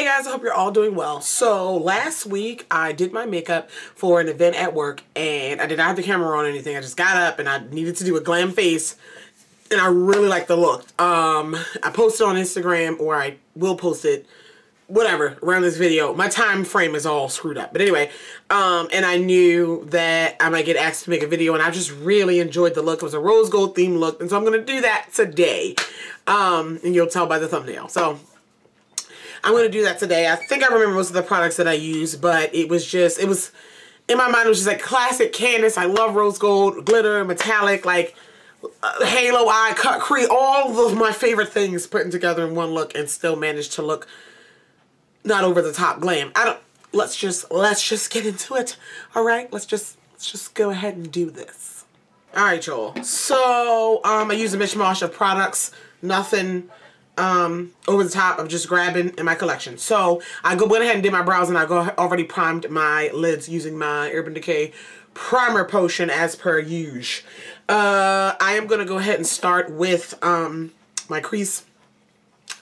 Hey guys, I hope you're all doing well. So last week I did my makeup for an event at work and I did not have the camera on or anything. I just got up and I needed to do a glam face and I really like the look. Um, I posted on Instagram or I will post it whatever around this video my time frame is all screwed up but anyway um and i knew that i might get asked to make a video and i just really enjoyed the look it was a rose gold theme look and so i'm gonna do that today um and you'll tell by the thumbnail so i'm gonna do that today i think i remember most of the products that i used but it was just it was in my mind it was just like classic Candice i love rose gold glitter metallic like uh, halo eye cut crease all of my favorite things putting together in one look and still managed to look not over the top glam. I don't, let's just, let's just get into it. All right, let's just, let's just go ahead and do this. All right, y'all. So, um, I use a mishmash of products, nothing, um, over the top. I'm just grabbing in my collection. So, I go went ahead and did my brows and I go already primed my lids using my Urban Decay primer potion as per usual. Uh, I am going to go ahead and start with, um, my crease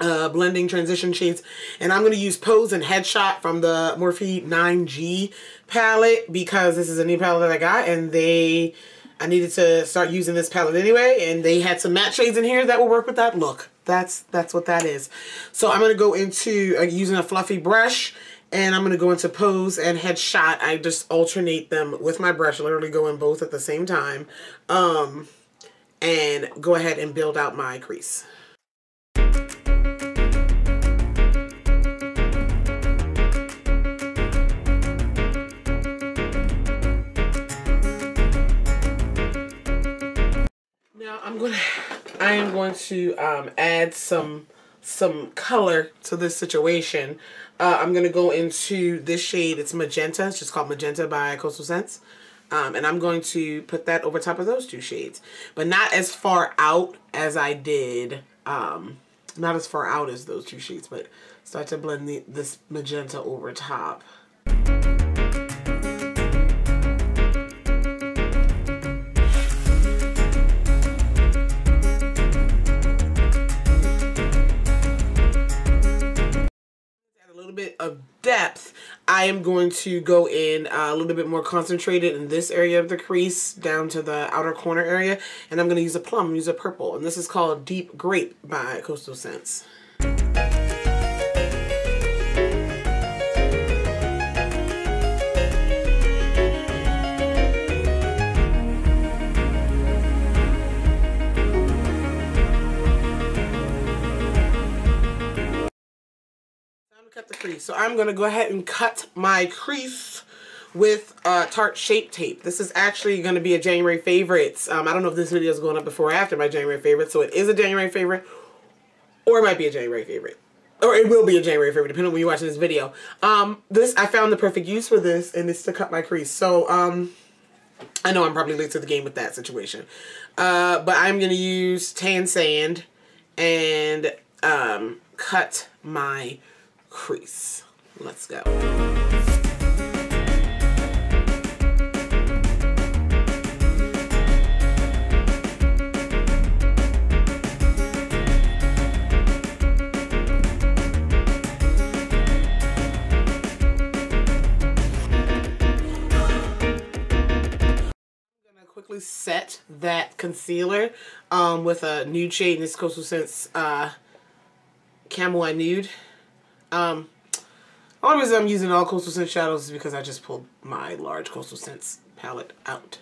uh, blending transition shades. And I'm going to use Pose and Headshot from the Morphe 9G palette because this is a new palette that I got and they, I needed to start using this palette anyway and they had some matte shades in here that will work with that look. That's, that's what that is. So I'm going to go into uh, using a fluffy brush and I'm going to go into Pose and Headshot. I just alternate them with my brush, literally go in both at the same time. Um, and go ahead and build out my crease. Now I'm going to, I am going to um, add some, some color to this situation. Uh, I'm going to go into this shade. It's Magenta. It's just called Magenta by Coastal Scents. Um, and I'm going to put that over top of those two shades. But not as far out as I did, um, not as far out as those two shades, but start to blend the, this magenta over top. Am going to go in uh, a little bit more concentrated in this area of the crease down to the outer corner area. And I'm going to use a plum, use a purple. And this is called Deep Grape by Coastal Scents. Cut the crease. So I'm going to go ahead and cut my crease with uh, Tarte Shape Tape. This is actually going to be a January favorites. Um, I don't know if this video is going up before or after my January favorite, so it is a January favorite, or it might be a January favorite. Or it will be a January favorite, depending on when you're watching this video. Um, this, I found the perfect use for this, and it's to cut my crease. So, um, I know I'm probably late to the game with that situation. Uh, but I'm going to use tan sand and um, cut my crease. Let's go. quickly set that concealer um, with a nude shade in this Coastal Scents uh, Camel Nude. Um, only reason I'm using all Coastal Scents shadows is because I just pulled my large Coastal Scents palette out.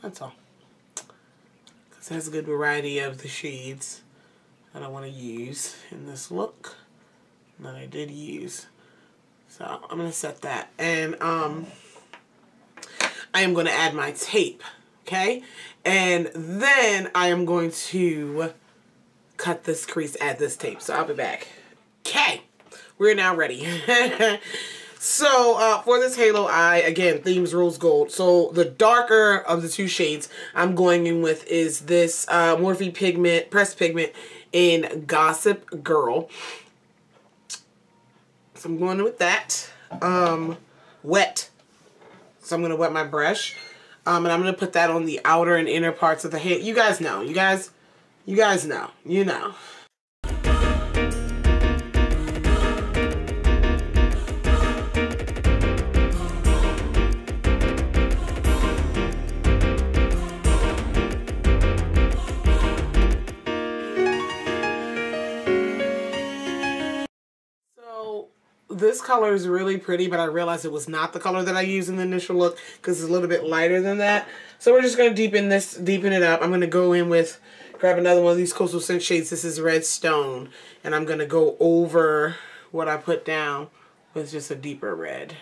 That's all. Because it has a good variety of the shades that I want to use in this look that I did use. So I'm going to set that. And um, I am going to add my tape. Okay? And then I am going to cut this crease, add this tape. So I'll be back. Okay we're now ready. so uh, for this halo eye, again, themes rose gold. So the darker of the two shades I'm going in with is this uh, Morphe Pigment, Pressed Pigment in Gossip Girl. So I'm going with that. Um, wet. So I'm going to wet my brush. Um, and I'm going to put that on the outer and inner parts of the head. You guys know. You guys, you guys know. You know. This color is really pretty, but I realized it was not the color that I used in the initial look because it's a little bit lighter than that. So we're just going to deepen this, deepen it up. I'm going to go in with, grab another one of these Coastal Scent shades. This is Red Stone. And I'm going to go over what I put down with just a deeper red.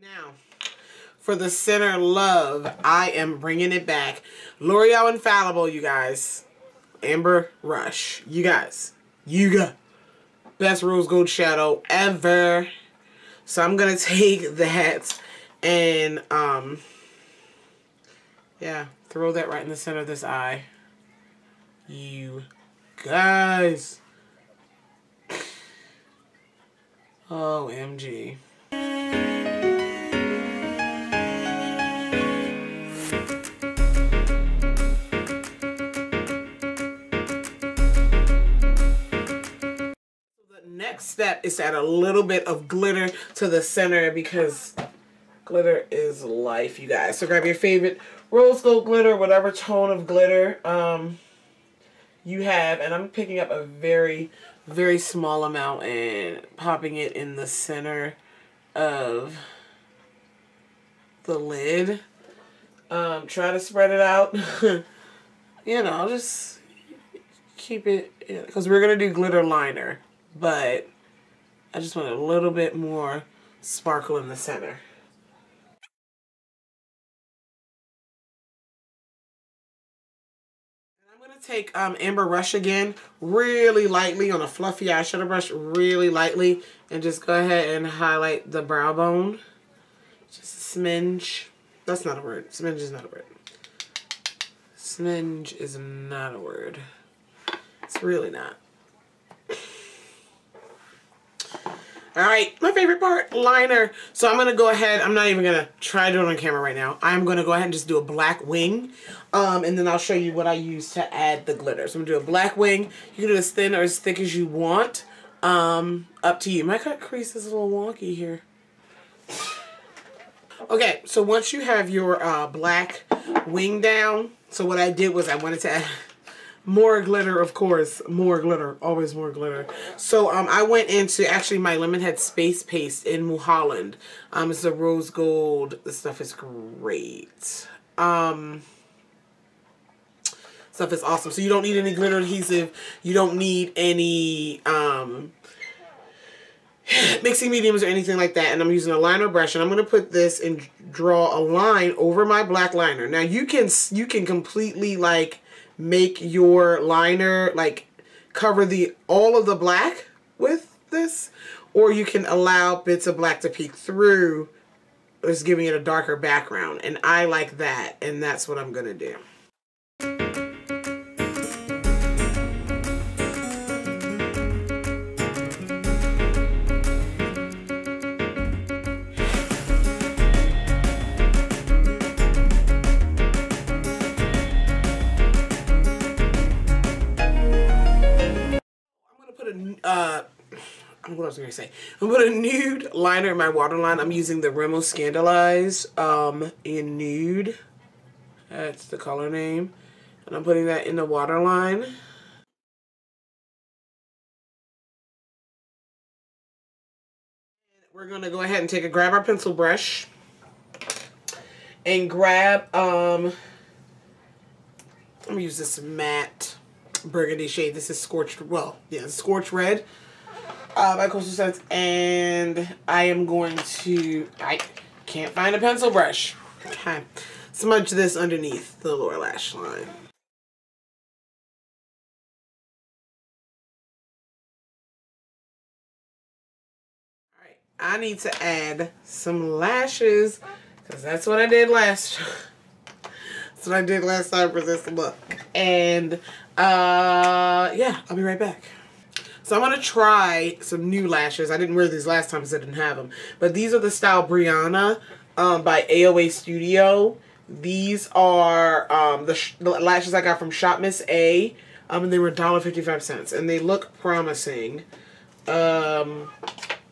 Now, for the center love, I am bringing it back. L'Oreal Infallible, you guys. Amber Rush. You guys. You got best rose gold shadow ever. So I'm going to take that and, um, yeah, throw that right in the center of this eye. You guys. OMG. Step is to add a little bit of glitter to the center because glitter is life, you guys. So grab your favorite rose gold glitter, whatever tone of glitter um, you have. And I'm picking up a very, very small amount and popping it in the center of the lid. Um, try to spread it out. you know, just keep it, because we're going to do glitter liner but I just want a little bit more sparkle in the center. I'm going to take um, Amber Rush again, really lightly on a fluffy eyeshadow brush, really lightly, and just go ahead and highlight the brow bone. Just a smidge. That's not a word. Smidge is not a word. Smidge is not a word. It's really not. All right, my favorite part, liner. So I'm going to go ahead. I'm not even going to try to do it on camera right now. I'm going to go ahead and just do a black wing. Um, and then I'll show you what I use to add the glitter. So I'm going to do a black wing. You can do as thin or as thick as you want. Um, up to you. My cut crease is a little wonky here. Okay, so once you have your uh, black wing down, so what I did was I wanted to add more glitter, of course. More glitter. Always more glitter. So um, I went into actually my Lemonhead Space Paste in Mulholland. Um, it's a rose gold. This stuff is great. Um, stuff is awesome. So you don't need any glitter adhesive. You don't need any um, mixing mediums or anything like that. And I'm using a liner brush. And I'm going to put this and draw a line over my black liner. Now you can, you can completely like make your liner like cover the all of the black with this or you can allow bits of black to peek through just giving it a darker background and I like that and that's what I'm gonna do. What was I to say? I'm going to nude liner in my waterline. I'm using the Rimmel Scandaleyes um, in nude. That's the color name. And I'm putting that in the waterline. We're to go ahead and take a grab our pencil brush and grab, um, I'm to use this matte burgundy shade. This is Scorched, well, yeah, Scorched Red uh, by Coastal Scents. And I am going to, I can't find a pencil brush. Okay. Smudge this underneath the lower lash line. Alright, I need to add some lashes because that's what I did last That's what I did last time for this look. And uh, yeah, I'll be right back. So I'm going to try some new lashes. I didn't wear these last time because I didn't have them. But these are the style Brianna um, by AOA Studio. These are um, the, the, lashes I got from Shop Miss A. Um, and they were $1.55. And they look promising. Um,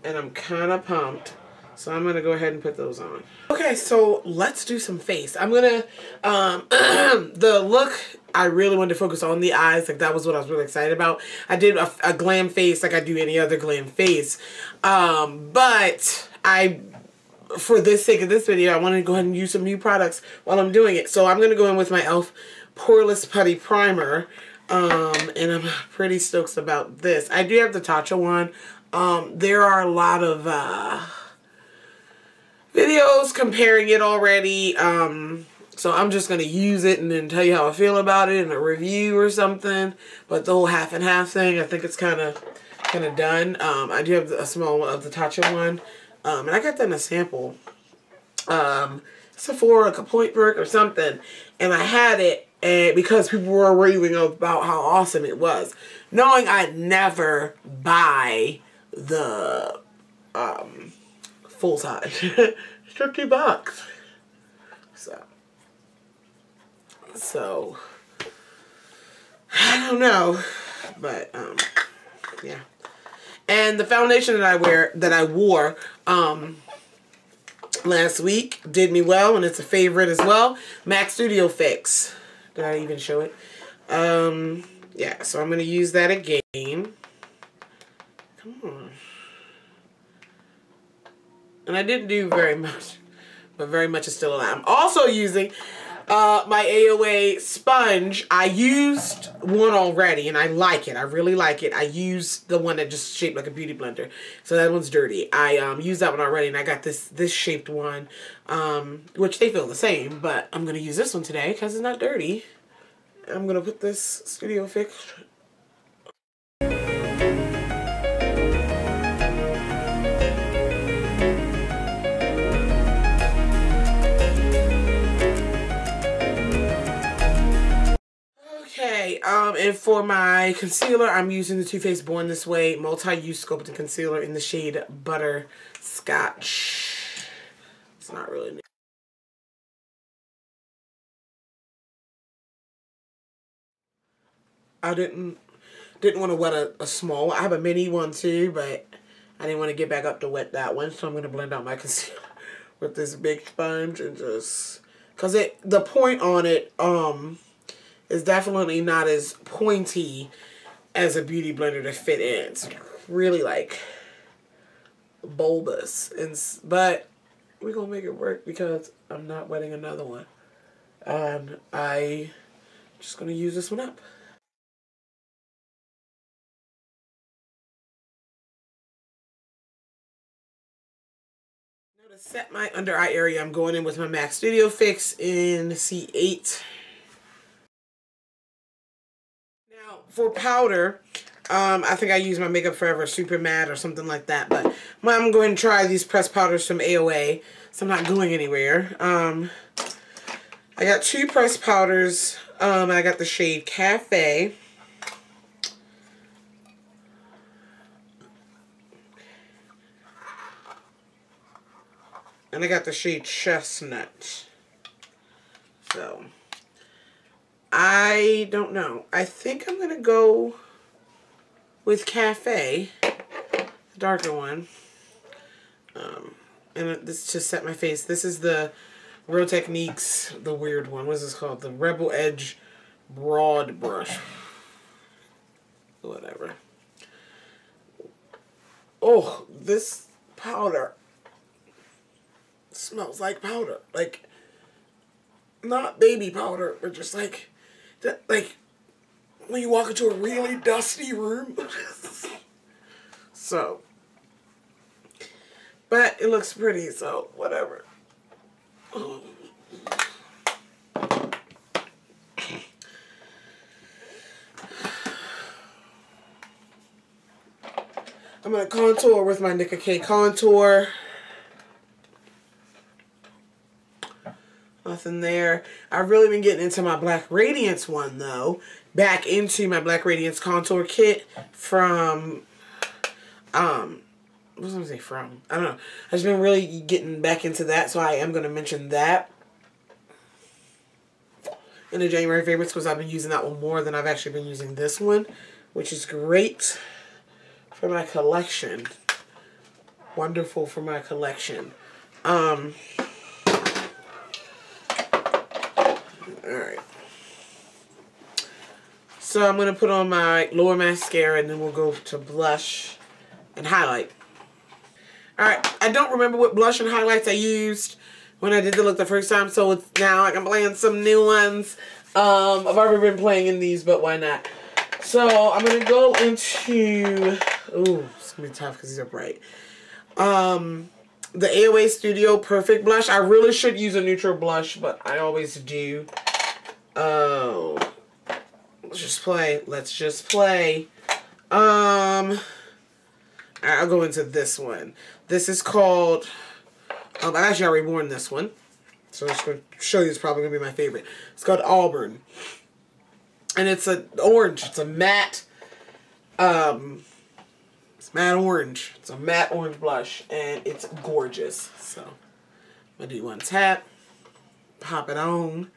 and I'm kind of pumped So I'm going to go ahead and put those on. Okay, so let's do some face. I'm going to, um, the look, I really wanted to focus on the eyes. Like that was what I was really excited about. I did a, a glam face like I do any other glam face. Um, but I for the sake of this video, I wanted to go ahead and use some new products while I'm doing it. So I'm going to go in with my e.l.f. Poreless Putty Primer. Um, and I'm pretty stoked about this. I do have the Tatcha one. Um, there are a lot of uh, videos comparing it already. Um, so I'm just going to use it and then tell you how I feel about it in a review or something. But the whole half and half thing, I think it's kind of kind of done. Um, I do have a small one of the Tatcha one. Um, and I got that in a sample. Um, Sephora, Point Perk or something. And I had it and because people were raving about how awesome it was. Knowing I'd never buy the um, full size. 50 bucks. So. So. I don't know. But, um, yeah. And the foundation that I wear, that I wore, um, last week did me well and it's a favorite as well. MAC Studio Fix. Did I even show it? Um, yeah, so I'm going to use that again. Come on. And I didn't do very much, but very much is still alive. I'm also using uh, my AOA sponge. I used one already and I like it. I really like it. I used the one that just shaped like a beauty blender. So that one's dirty. I um, used that one already and I got this this shaped one, um, which they feel the same, but I'm going to use this one today because it's not dirty. I'm going to put this Studio Fix um, and for my concealer, I'm using the Too Faced Born This Way Multi-Use Sculpting Concealer in the shade Butter Scotch. It's not really new. I didn't didn't want to wet a, a small I have a mini one too, but I didn't want to get back up to wet that one, so I'm going to blend out my concealer with this big sponge and just... Because it the point on it, um is definitely not as pointy as a beauty blender to fit in. It's really like bulbous. and But we're going to make it work because I'm not wetting another one. And I just going to use this one up. Now to set my under eye area, I'm going in with my MAC Studio Fix in C8. For powder, um, I think I use my Makeup Forever Super Matte or something like that. But I'm going to try these pressed powders from AOA. So I'm not going anywhere. Um, I got two pressed powders. Um, I got the shade Cafe. And I got the shade Chestnut. So... I don't know. I think I'm going to go with Cafe, the darker one. Um, and this to set my face. This is the Real Techniques, the weird one. What is this called? The Rebel Edge Broad Brush. Whatever. Oh, this powder smells like powder. Like, not baby powder, but just like that like when you walk into a really dusty room. so, but it looks pretty, so whatever. I'm going to contour with my Nicka K contour. Nothing there. I've really been getting into my Black Radiance one, though. Back into my Black Radiance contour kit from, um, what was I going to say from? I don't know. I've just been really getting back into that, so I am going to mention that in the January favorites because I've been using that one more than I've actually been using this one, which is great for my collection. wonderful for my collection. Um, Alright. So I'm going to put on my lower mascara and then we'll go to blush and highlight. Alright, I don't remember what blush and highlights I used when I did the look the first time, so it's now I can play some new ones. Um, I've already been playing in these, but why not? So I'm going to go into, ooh, it's going to be tough because these are bright. Um, the AOA Studio Perfect Blush. I really should use a neutral blush, but I always do. Oh, let's just play. Let's just play. Um, I'll go into this one. This is called, um, I actually already worn this one. So I'm just going to show you, it's probably going to be my favorite. It's called Auburn. And it's an orange. It's a matte, um, matte orange. It's a matte orange blush. And it's gorgeous. So, I'm to do one tap. Pop it on.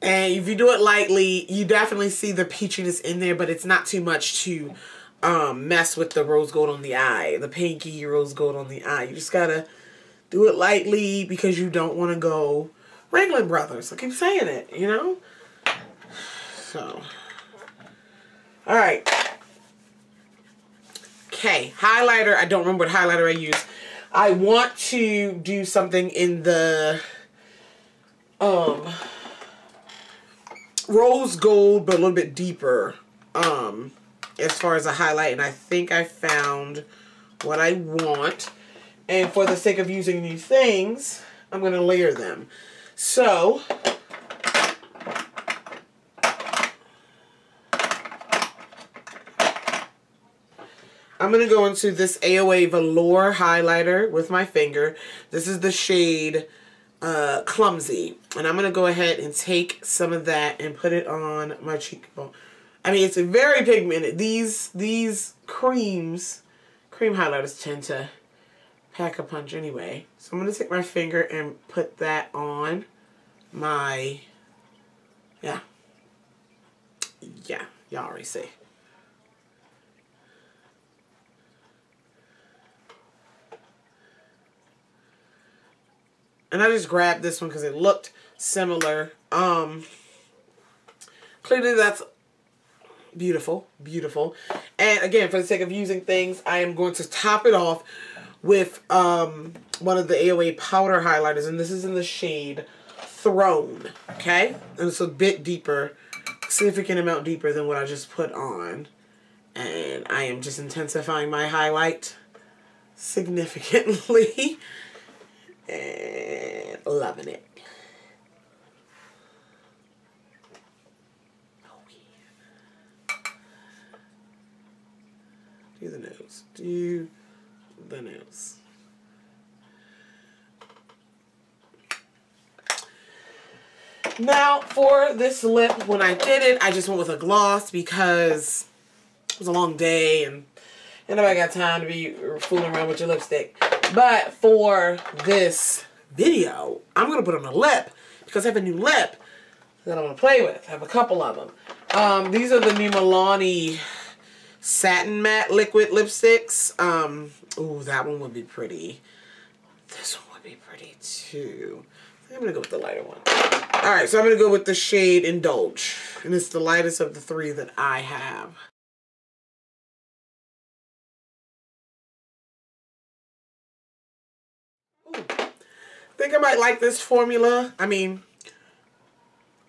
And if you do it lightly, you definitely see the peachiness in there, but it's not too much to um, mess with the rose gold on the eye, the pinky rose gold on the eye. You just gotta do it lightly because you don't want to go Ringling Brothers. I keep saying it, you know? So, all right. Okay, highlighter. I don't remember what highlighter I use. I want to do something in the um rose gold, but a little bit deeper um, as far as a highlight. And I think I found what I want. And for the sake of using these things, I'm going to layer them. So, I'm going to go into this AOA Velour highlighter with my finger. This is the shade uh, clumsy. And I'm going to go ahead and take some of that and put it on my cheekbone. I mean, it's a very pigmented. These, these creams, cream highlighters tend to pack a punch anyway. So I'm going to take my finger and put that on my, yeah. Yeah, y'all already see. And I just grabbed this one because it looked similar. Um, clearly that's beautiful, beautiful. And again, for the sake of using things, I am going to top it off with um, one of the AOA powder highlighters. And this is in the shade Throne. Okay? And it's a bit deeper, significant amount deeper than what I just put on. And I am just intensifying my highlight significantly. and loving it. Oh, yeah. Do the nose. Do the nose. Now, for this lip, when I did it, I just went with a gloss because it was a long day and, and nobody got time to be fooling around with your lipstick. But for this video, I'm going to put on a lip because I have a new lip that I want to play with. I have a couple of them. Um, these are the new Milani Satin Matte Liquid Lipsticks. Um, ooh, that one would be pretty. This one would be pretty too. I'm going to go with the lighter one. Alright, so I'm going to go with the shade Indulge. And it's the lightest of the three that I have. Think I might like this formula. I mean,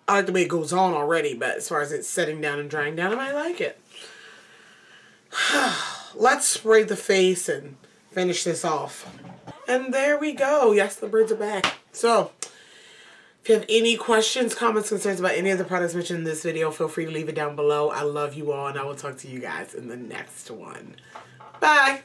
I like the way it goes on already, but as far as it's setting down and drying down, I might like it. Let's spray the face and finish this off. And there we go. Yes, the birds are back. So, if you have any questions, comments, concerns about any of the products mentioned in this video, feel free to leave it down below. I love you all, and I will talk to you guys in the next one. Bye!